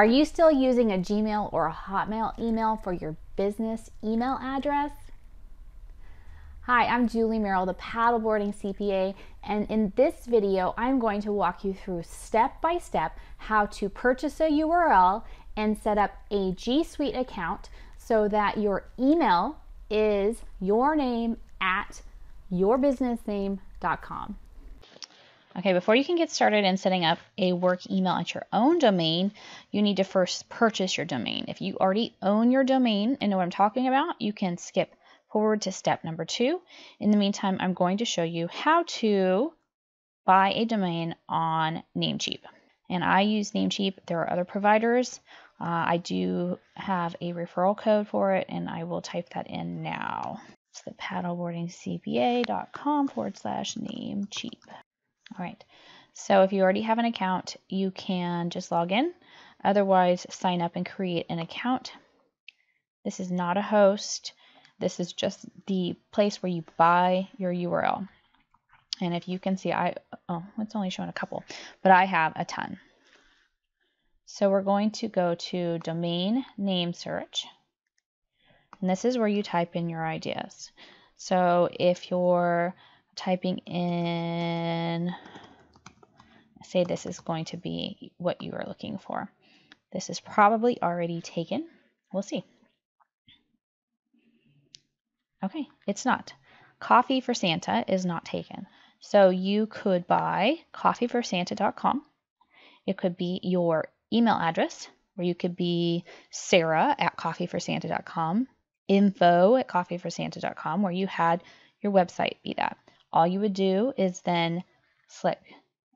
Are you still using a Gmail or a Hotmail email for your business email address? Hi, I'm Julie Merrill, the paddleboarding CPA, and in this video, I'm going to walk you through step by step how to purchase a URL and set up a G Suite account so that your email is your name at yourbusinessname.com. Okay, before you can get started in setting up a work email at your own domain, you need to first purchase your domain. If you already own your domain and know what I'm talking about, you can skip forward to step number two. In the meantime, I'm going to show you how to buy a domain on Namecheap. And I use Namecheap. There are other providers. Uh, I do have a referral code for it, and I will type that in now. It's the paddleboardingcpa.com forward slash Namecheap. All right, so if you already have an account, you can just log in. Otherwise, sign up and create an account. This is not a host. This is just the place where you buy your URL. And if you can see, I oh, it's only showing a couple, but I have a ton. So we're going to go to domain name search. And this is where you type in your ideas. So if you're typing in, say this is going to be what you are looking for. This is probably already taken. We'll see. Okay, it's not. Coffee for Santa is not taken. So you could buy coffeeforsanta.com. It could be your email address, where you could be Sarah at coffeeforsanta.com, info at coffeeforsanta.com, where you had your website be that all you would do is then select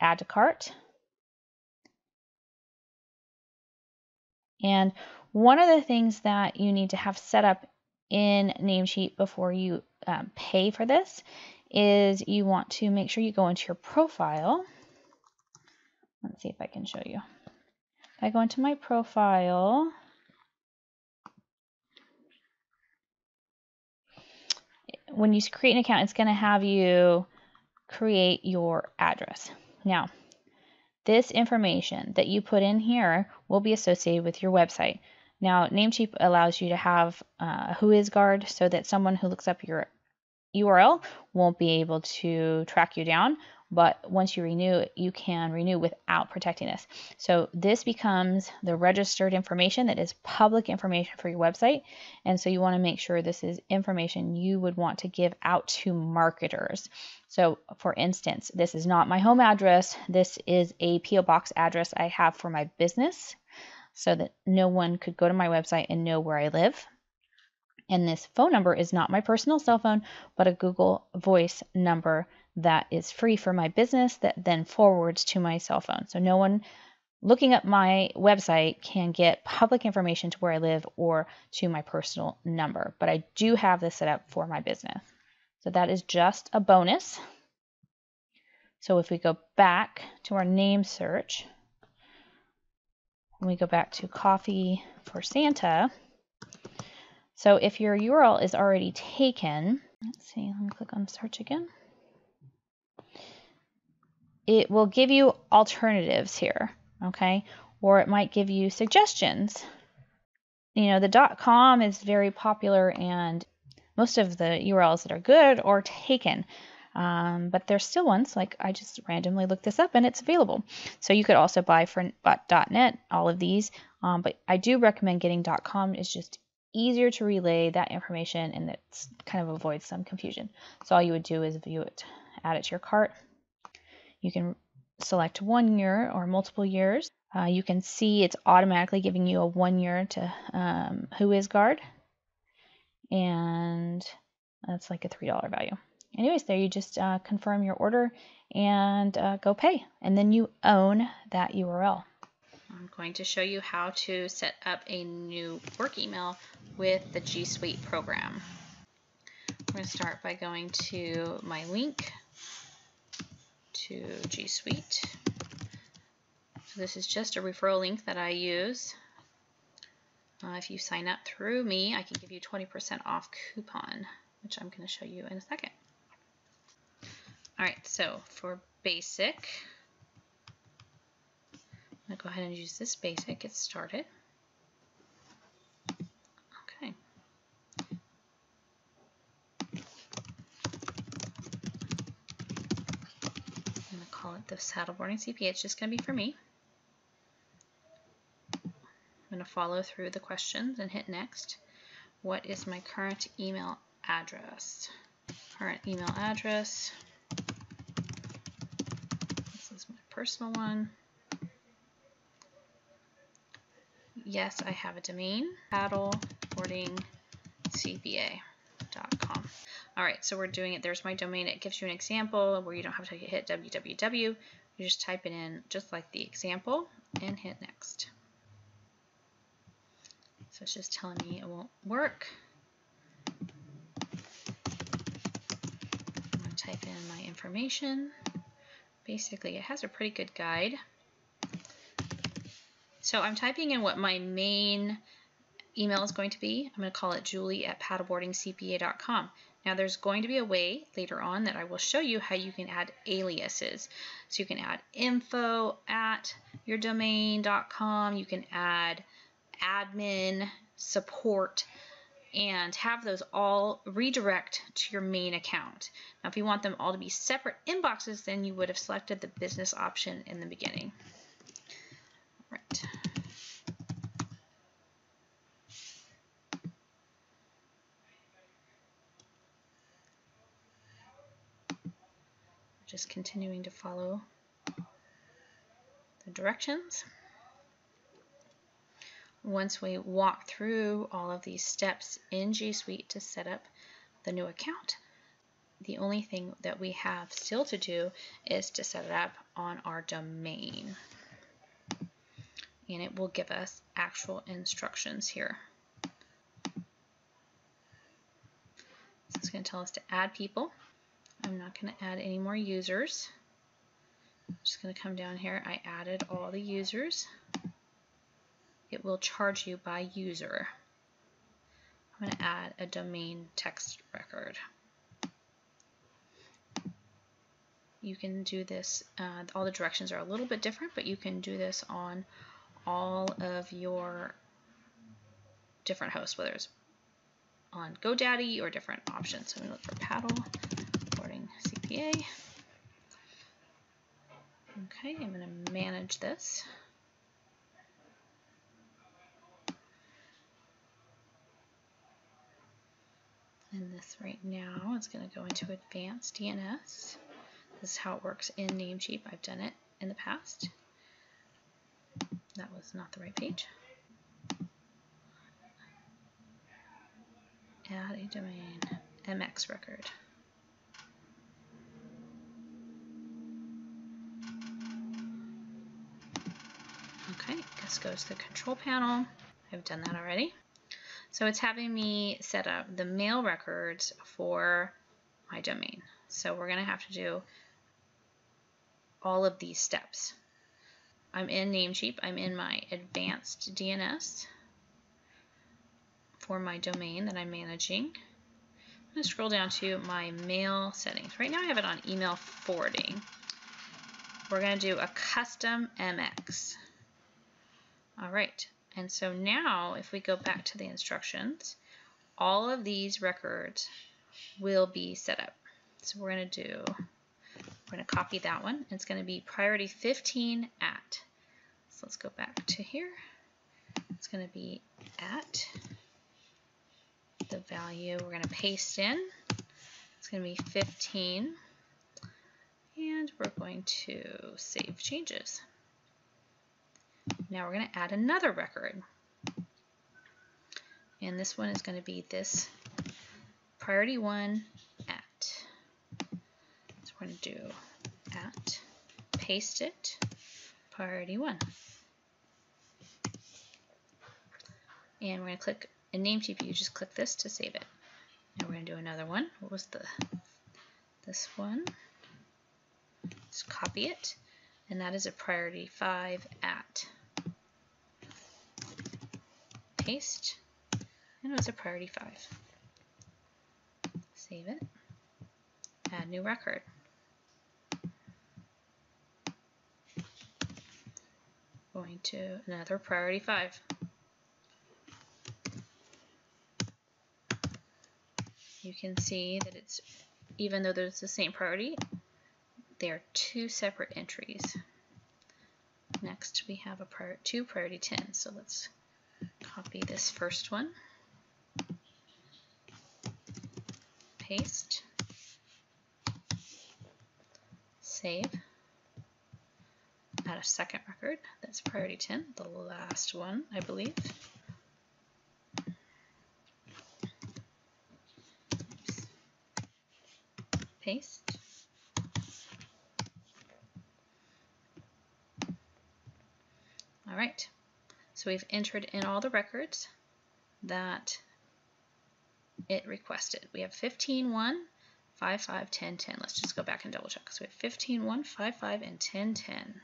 add to cart. And one of the things that you need to have set up in Namecheap before you um, pay for this is you want to make sure you go into your profile. Let's see if I can show you. If I go into my profile, when you create an account, it's going to have you create your address. Now, this information that you put in here will be associated with your website. Now, Namecheap allows you to have uh, a WhoisGuard so that someone who looks up your URL won't be able to track you down but once you renew, it, you can renew without protecting this. So this becomes the registered information that is public information for your website. And so you want to make sure this is information you would want to give out to marketers. So for instance, this is not my home address. This is a PO box address I have for my business so that no one could go to my website and know where I live. And this phone number is not my personal cell phone, but a Google Voice number that is free for my business that then forwards to my cell phone. So no one looking at my website can get public information to where I live or to my personal number. But I do have this set up for my business. So that is just a bonus. So if we go back to our name search, and we go back to coffee for Santa. So if your URL is already taken, let's see, let me click on search again it will give you alternatives here, okay? Or it might give you suggestions. You know, the .com is very popular and most of the URLs that are good are taken. Um, but there's still ones, like I just randomly looked this up and it's available. So you could also buy for .net, all of these. Um, but I do recommend getting .com. It's just easier to relay that information and it kind of avoids some confusion. So all you would do is view it, add it to your cart, you can select one year or multiple years. Uh, you can see it's automatically giving you a one year to um, WhoisGuard. And that's like a $3 value. Anyways, there you just uh, confirm your order and uh, go pay. And then you own that URL. I'm going to show you how to set up a new work email with the G Suite program. I'm going to start by going to my link to G Suite. So this is just a referral link that I use. Uh, if you sign up through me, I can give you 20% off coupon, which I'm going to show you in a second. All right, so for basic, I'm going to go ahead and use this basic, get started. Okay. I'm the Paddleboarding CPA. It's just going to be for me. I'm going to follow through the questions and hit next. What is my current email address? Current email address. This is my personal one. Yes, I have a domain, paddleboardingcpa.com. All right, so we're doing it. There's my domain. It gives you an example where you don't have to hit www. You just type it in just like the example and hit next. So it's just telling me it won't work. I'm going to type in my information. Basically, it has a pretty good guide. So I'm typing in what my main email is going to be. I'm going to call it julie at paddleboardingcpa.com. Now there's going to be a way later on that I will show you how you can add aliases. So you can add info at your domain.com. You can add admin, support, and have those all redirect to your main account. Now if you want them all to be separate inboxes, then you would have selected the business option in the beginning. Just continuing to follow the directions. Once we walk through all of these steps in G Suite to set up the new account, the only thing that we have still to do is to set it up on our domain and it will give us actual instructions here. So it's going to tell us to add people. I'm not going to add any more users. I'm just going to come down here. I added all the users. It will charge you by user. I'm going to add a domain text record. You can do this, uh, all the directions are a little bit different, but you can do this on all of your different hosts, whether it's on GoDaddy or different options. So I'm going to look for paddle boarding CPA. Okay, I'm going to manage this. And this right now is going to go into advanced DNS. This is how it works in Namecheap. I've done it in the past. That was not the right page. Add a domain, MX record. Okay, this goes to the control panel. I've done that already. So it's having me set up the mail records for my domain. So we're going to have to do all of these steps. I'm in Namecheap. I'm in my advanced DNS for my domain that I'm managing. I'm going to scroll down to my mail settings. Right now I have it on email forwarding. We're going to do a custom MX. All right, and so now if we go back to the instructions, all of these records will be set up. So we're going to do we're going to copy that one. It's going to be priority 15 at. So let's go back to here. It's going to be at the value we're going to paste in. It's going to be 15. And we're going to save changes. Now we're going to add another record. And this one is going to be this priority one at. So we're going to do at, paste it, priority one. And we're going to click in Namecheap, you just click this to save it. Now we're going to do another one. What was the, this one? Just copy it. And that is a priority 5 at. Paste. And it was a priority 5. Save it. Add new record. going to another priority 5. You can see that it's, even though there's the same priority, they are two separate entries. Next, we have a prior, two priority 10. So let's copy this first one, paste, save, add a second record. That's priority 10, the last one, I believe. Paste. All right, so we've entered in all the records that it requested. We have 15, 1, 5, 5, 10, 10. Let's just go back and double check. So we have 15, 1, 5, 5, and 10, 10.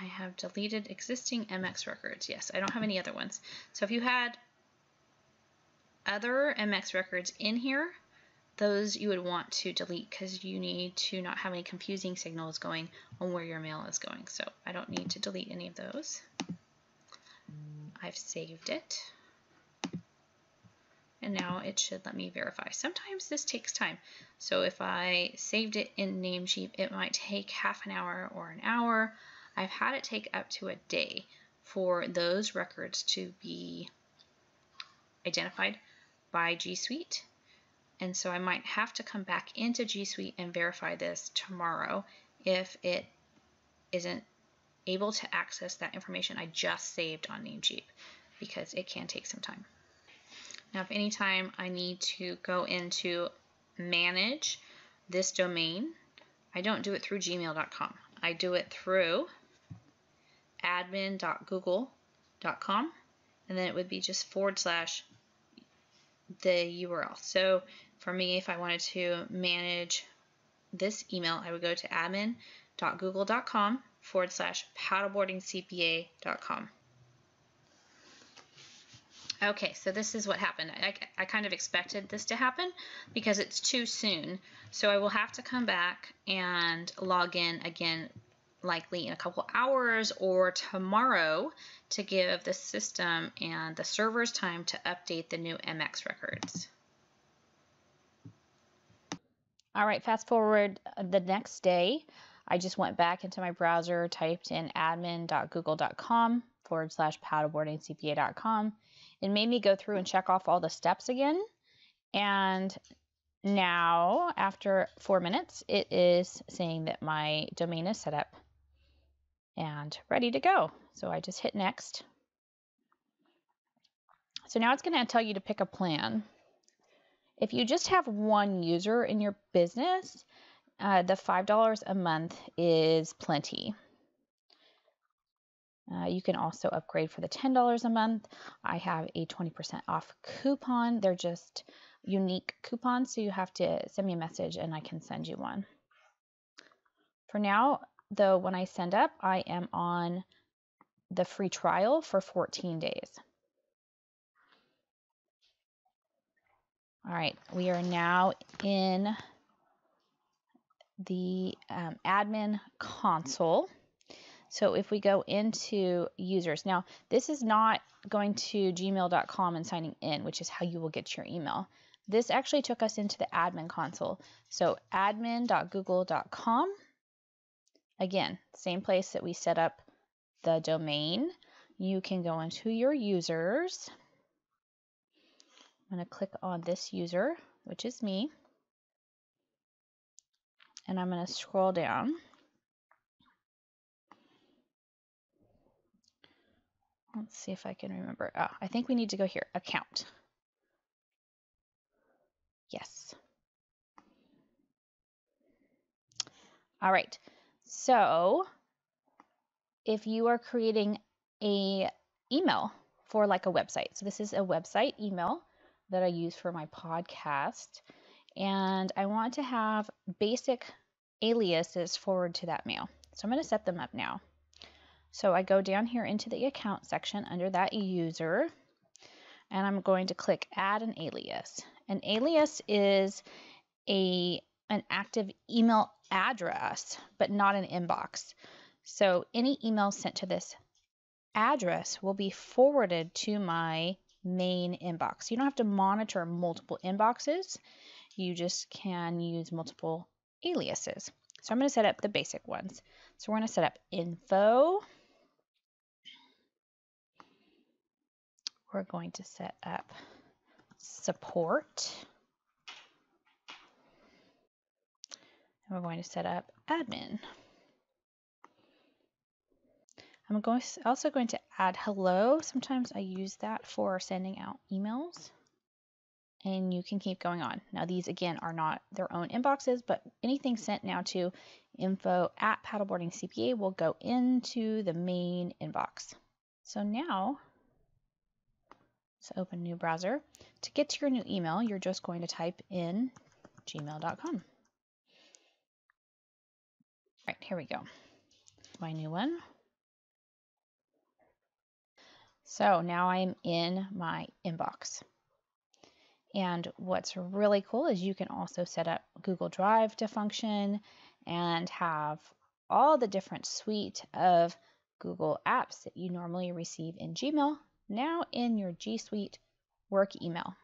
I have deleted existing MX records. Yes, I don't have any other ones. So if you had other MX records in here, those you would want to delete because you need to not have any confusing signals going on where your mail is going. So I don't need to delete any of those. I've saved it. And now it should let me verify. Sometimes this takes time. So if I saved it in Namecheap, it might take half an hour or an hour. I've had it take up to a day for those records to be identified by G Suite and so I might have to come back into G Suite and verify this tomorrow if it isn't able to access that information I just saved on Namecheap because it can take some time. Now, if anytime I need to go into manage this domain, I don't do it through gmail.com. I do it through admin.google.com and then it would be just forward slash the URL. So for me, if I wanted to manage this email, I would go to admin.google.com forward slash paddleboardingcpa.com. Okay, so this is what happened. I, I kind of expected this to happen because it's too soon. So I will have to come back and log in again likely in a couple hours or tomorrow to give the system and the servers time to update the new MX records. All right, fast forward uh, the next day. I just went back into my browser, typed in admin.google.com forward slash paddleboardingcpa.com. It made me go through and check off all the steps again. And now, after four minutes, it is saying that my domain is set up and ready to go. So I just hit next. So now it's going to tell you to pick a plan. If you just have one user in your business, uh, the $5 a month is plenty. Uh, you can also upgrade for the $10 a month. I have a 20% off coupon. They're just unique coupons, so you have to send me a message and I can send you one. For now, though, when I send up, I am on the free trial for 14 days. All right, we are now in the um, admin console. So if we go into users, now this is not going to gmail.com and signing in, which is how you will get your email. This actually took us into the admin console. So admin.google.com. Again, same place that we set up the domain. You can go into your users. I'm going to click on this user, which is me. And I'm going to scroll down. Let's see if I can remember. Oh, I think we need to go here, account. Yes. All right. So if you are creating a email for like a website, so this is a website email, that I use for my podcast. And I want to have basic aliases forward to that mail. So I'm going to set them up now. So I go down here into the account section under that user, and I'm going to click add an alias. An alias is a an active email address, but not an inbox. So any email sent to this address will be forwarded to my main inbox. You don't have to monitor multiple inboxes. You just can use multiple aliases. So I'm going to set up the basic ones. So we're going to set up info. We're going to set up support. And we're going to set up admin. I'm going also going to add hello. Sometimes I use that for sending out emails. And you can keep going on. Now these again are not their own inboxes, but anything sent now to info at paddleboarding CPA will go into the main inbox. So now, let's open new browser. To get to your new email, you're just going to type in gmail.com. All right, here we go. My new one. So now I'm in my inbox. And what's really cool is you can also set up Google Drive to function and have all the different suite of Google apps that you normally receive in Gmail now in your G Suite work email.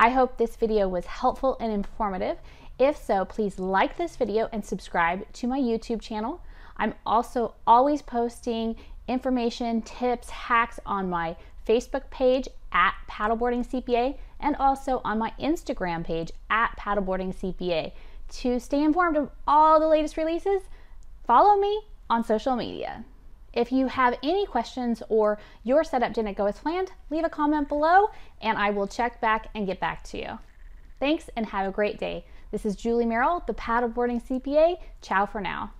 I hope this video was helpful and informative. If so, please like this video and subscribe to my YouTube channel. I'm also always posting information, tips, hacks on my Facebook page at Paddleboarding CPA and also on my Instagram page at Paddleboarding CPA. To stay informed of all the latest releases, follow me on social media. If you have any questions or your setup didn't go as planned, leave a comment below and I will check back and get back to you. Thanks and have a great day. This is Julie Merrill, the Paddleboarding CPA. Ciao for now.